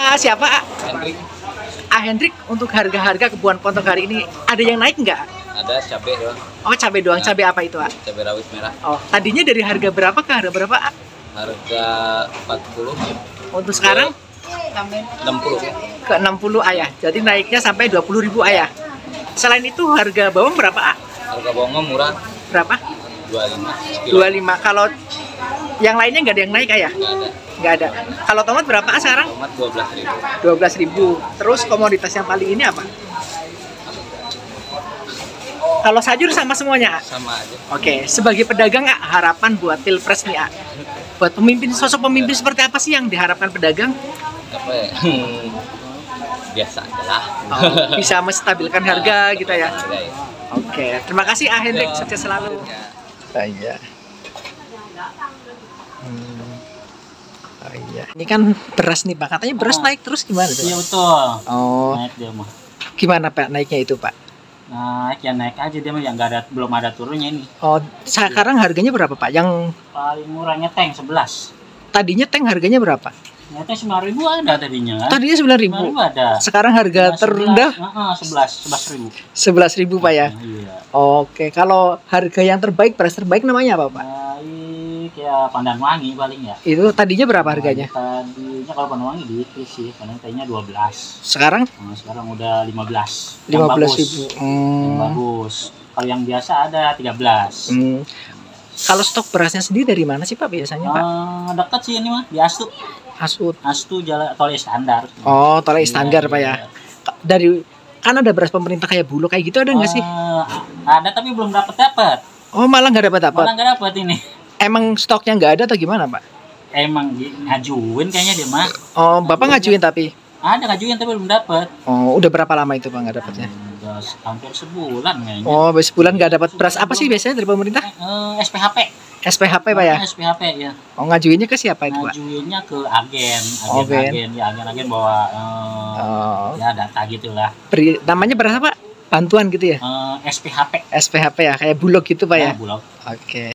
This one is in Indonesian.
Ah, siapa? Ah? Ah Hendrik, untuk harga-harga kebuan potong hari ini ada yang naik nggak? ada cabai doang Oh cabai doang, cabai apa itu? Ah? cabai rawit merah Oh, tadinya dari harga berapa ke harga berapa? Ah? harga 40 Untuk sekarang 60 ke 60 ayah. Jadi naiknya sampai 20.000 ribu ayah. Selain itu harga bawang berapa? Ah? harga bawang murah Berapa? 25 sekilo 25. Kalau yang lainnya nggak ada yang naik ayah? nggak ada Nggak ada. Kalau tomat berapa sekarang? tomat 12 ribu 12.000. Terus komoditas yang paling ini apa? Kalau sayur sama semuanya. Sama aja Oke, sebagai pedagang ah, harapan buat Pilpres nih, ah. Buat pemimpin sosok pemimpin seperti apa sih yang diharapkan pedagang? apa ya biasa aja lah Oh, bisa menstabilkan harga gitu ya. Harga ya. Oke, terima kasih Ah Hendrik, sukses selalu. Ya. Ah, iya. Hmm. Oh, iya. Ini kan beras nih Pak, katanya beras Ah. naik terus gimana tuh? Iya betul. Oh, Naik dia mah. gimana Pak naiknya itu Pak? Naik ya naik aja dia mah yang ada belum ada turunnya ini. Oh, sekarang harganya berapa Pak? Yang Paling murahnya tank 11. tadinya tank harganya berapa? Ternyata sembilan ribu ada tadinya kan? Tadinya 9.000. Sembilan ribu ada. Sekarang harga terendah sebelas sebelas ribu. 11.000 Pak ya. Iya. Oke, kalau harga yang terbaik, beras terbaik namanya apa Pak? Baik ya pandan wangi paling ya. Itu tadinya berapa harganya? Tadinya kalau pandan wangi dikit sih, pandan tadinya 12. Sekarang Nah, sekarang udah 15. 15.000. Yang bagus. Yang Hmm. bagus. Kalau yang biasa ada 13. Hmm. Kalau stok berasnya sendiri dari mana sih Pak biasanya Pak? Eh, dekat sih ini mah di Astu. Asut. Astu jalan tol standar. Oh, tolak standar Iya, Pak ya. iya. Dari kan ada beras pemerintah kayak bulog kayak gitu ada nggak sih? Eh, ada tapi belum dapat dapat. Oh, malah nggak dapat dapat. Malah nggak dapat ini. Emang stoknya nggak ada atau gimana Pak? Emang ngajuin kayaknya dia mah. Oh, Bapak ngajuin tapi. Ada ngajuin tapi belum dapat. Oh, udah berapa lama itu Pak nggak dapatnya? Udah hampir sebulan kayaknya. Oh, sebulan nggak dapat beras apa sih biasanya dari pemerintah? Eh, SPHP. SPHP Pak ya? SPHP ya. Oh, ngajuinnya ke siapa itu Pak? Ngajuinnya ke agen, Oh, agen, agen. agen, ya agen-agen bawa eh, Oh, ya data gitulah. beri, namanya beras apa? Bantuan gitu ya? Eh, SPHP. SPHP ya, kayak bulog gitu Pak ya? Bulog. Oke.